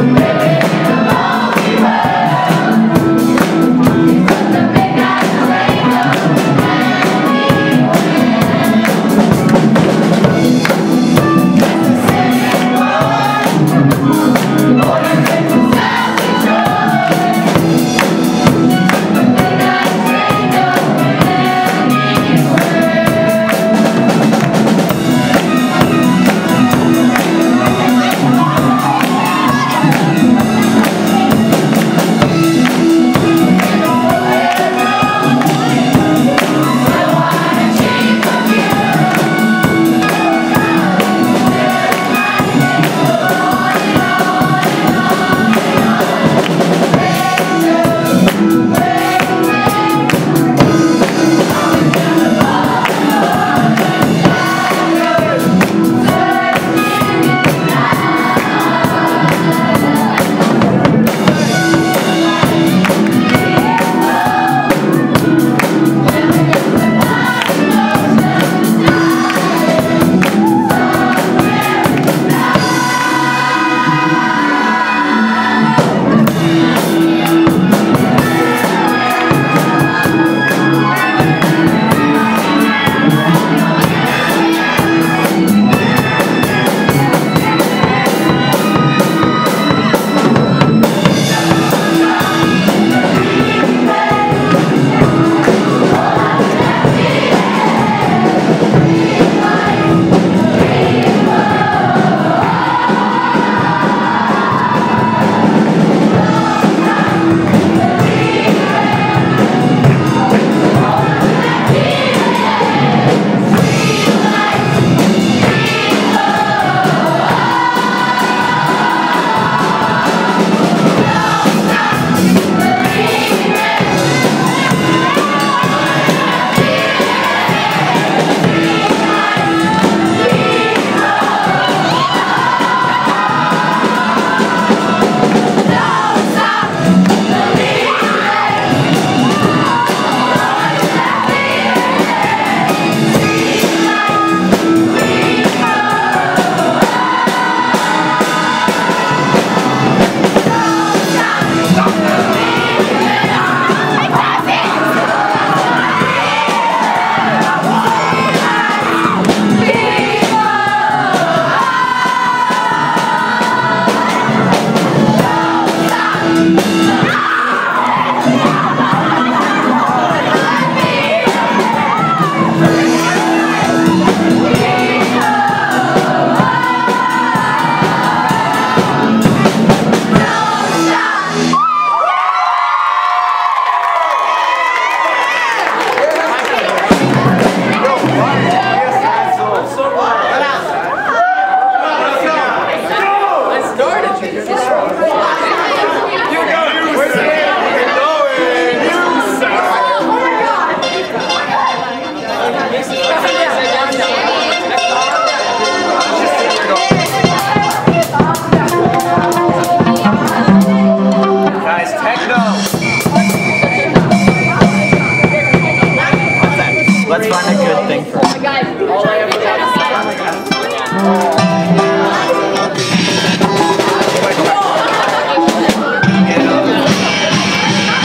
it. Thank you.